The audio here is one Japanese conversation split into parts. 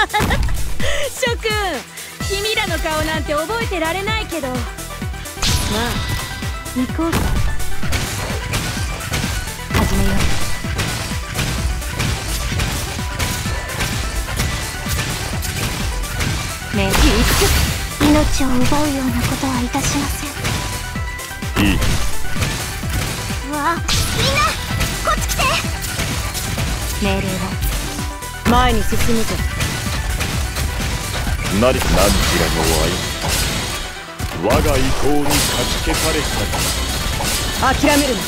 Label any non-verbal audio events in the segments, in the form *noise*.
*laughs* 諸君君らの顔なんて覚えてられないけど。まあ行こう。か始めよう。ねえ命を奪うようなことはいたしません。いい。わあみんなこっち来て。命令は前に進むぞ何何時らの愛我が意向にかき消された。諦めるな。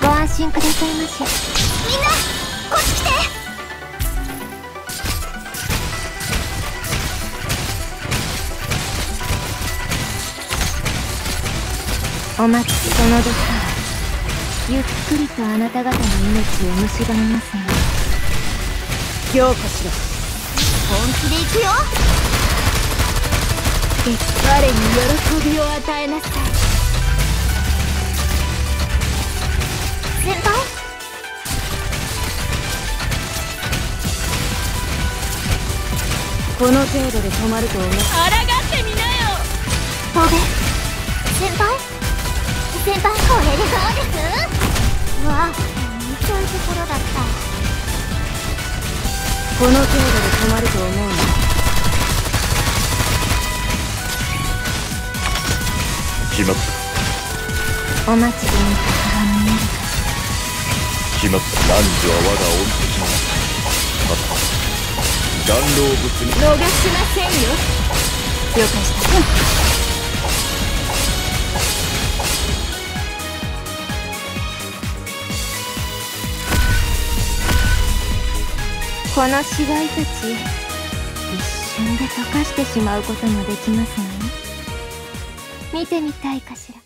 ご安心くださいまし。みんなこっち来て。お待ちその時ゆっくりとあなた方の命を蝕みますよ強化しろ本気で行くよ。我に喜びを与えなさい。先輩？この程度で止まると思う。抗ってみなよ。ボベ先輩？先輩これでどうです？わ見ちゃうところだったこの程度で止まると思うの。決まった。お待ちで見た見えるか決まった。男女は我が恩敵また。岩老物に逃しませんよ了解したこの死骸たち一瞬で溶かしてしまうこともできますがね。見てみたいかしら。